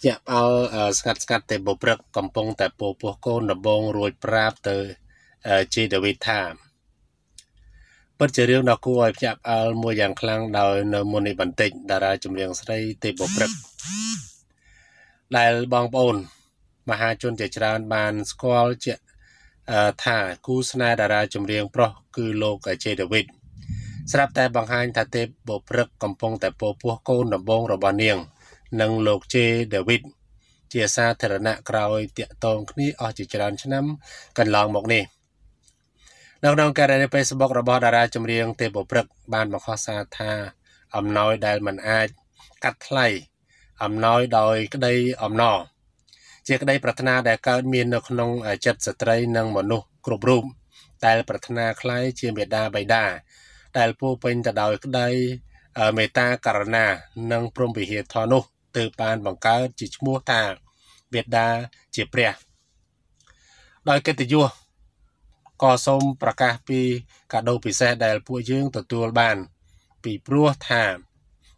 ភ្ញាក់ផ្អើលស្ងាត់ស្ងាត់ទេបុព្រឹកកំពុងតែពោពោះកូនដំបងរួចប្រាប់ទៅជីដាវីតថាពិតជារឿងដ៏គួរឲ្យភ្ញាក់ផ្អើលមួយយ៉ាងខ្លាំងដោយនៅមុននេះបន្តិចតារាចម្រៀងស្រីទេបុព្រឹកដែលបងប្អូន មហាជនជាច្រើនបានស្គាល់ជាថាគូស្នេហ៍តារាចម្រៀងប្រុសគឺលោកជេដាវីតស្រាប់តែបង្ហាញថាទេពបុព្រឹកកំពុងតែពោពោះកូនដំបងរបស់នាង និងលោកជេដាវីតជាសាធារណៈក្រោយតាក់ទងគ្នាអស់ជាច្រើនឆ្នាំកន្លងមកនេះនៅក្នុងករណី Facebook របស់តារាចម្រៀងទេពព្រឹកបានបង្ហោះសារថាអំណោយដែលមិនអាចកាត់ថ្លៃអំណោយដោយក្តីអំណរជាក្តីប្រាថ្នាដែលកើតមាននៅក្នុងចិត្តស្ត្រីនិងមនុស្សគ្រប់រូបដែលប្រាថ្នាខ្លាយជាមេដាបៃតាដែលពោពេញទៅដោយក្តីមេត្តាករណា និងព្រមវិហារធម៌នោះ ទើបបានបង្កើតជាឈ្មោះថាបេដាជាព្រះដោយកិត្តិយសក៏សូមប្រកាសពីកាដូពិសេសដែលពួកយើងទទួលបាន ពីព្រោះថា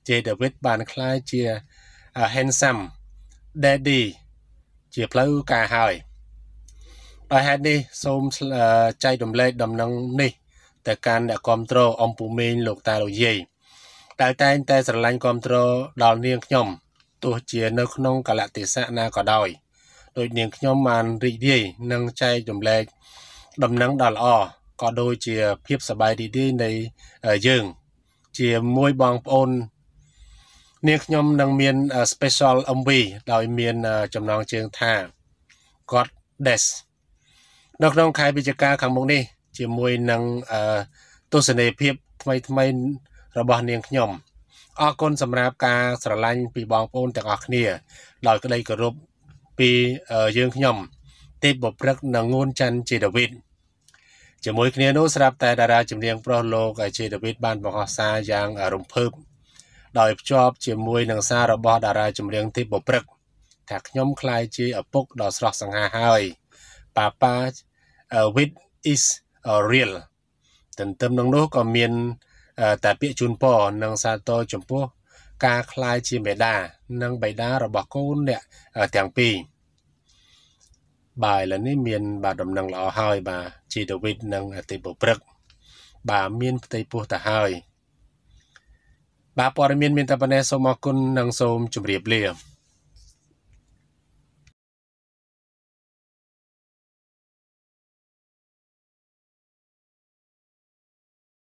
ជេដាវីតបានក្លាយជា handsome daddy ជាផ្លូវការហើយដោយហេតុនេះសូមចែករំលែកដំណឹងនេះទៅកាន់អ្នកគ្រប់គ្រងអំពូមេងលោកតាលោកយាយដែលតែងតែស្រឡាញ់គ្រប់គ្រងដល់នាងខ្ញុំ ទោះជានៅក្នុងកលៈទេសៈណាក៏ដោយដោយនាងខ្ញុំបានរីករាយនឹងចែករំលែកដំណឹងដ៏ល្អក៏ដូចជាភាពសប្បាយរីករាយនៃយើង ជាមួយបងប្អូននាងខ្ញុំនឹងមាន special MV ដោយមានចំណងជើងថា Goddess នៅក្នុងខែវិច្ឆិកាខាងមុខនេះ ជាមួយនឹងទស្សនីយភាពថ្មីថ្មីរបស់នាងខ្ញុំ អរគុណសម្រាប់ការស្រឡាញ់ពីបងប្អូនទាំងអស់គ្នាដោយក្តីគោរពពីយើងខ្ញុំទេពបុព្រឹកនិងងួនច័ន្ទជាដាវីតជាមួយគ្នានោះស្រាប់តែតារាចម្រៀងប្រុសលោកជាដាវីតបានបង្ហោះសារយ៉ាងរំភើបដោយភ្ជាប់ជាមួយនឹងសាររបស់តារាចម្រៀងទេពបុព្រឹកថាខ្ញុំខ្លាយជាឪពុកដ៏ស្រស់សង្ហាហើយប៉ាប៉ា with is real ទន្ទឹមនឹងនោះក៏មាន តែពាក្យជូនពរនិងសាទរចំពោះការคลายជាមេដានិងបិតារបស់កូនអ្នកទាំងពីរបាទឥឡូវនេះមាន បាទដំណឹងល្អហើយបាទជីដាវីតនិងទេពព្រឹកបាទមានផ្ទៃពោះទៅហើយបាទព័ត៌មានមានតែប៉ុណ្ណេះសូមអរគុណនិងសូមជម្រាបលា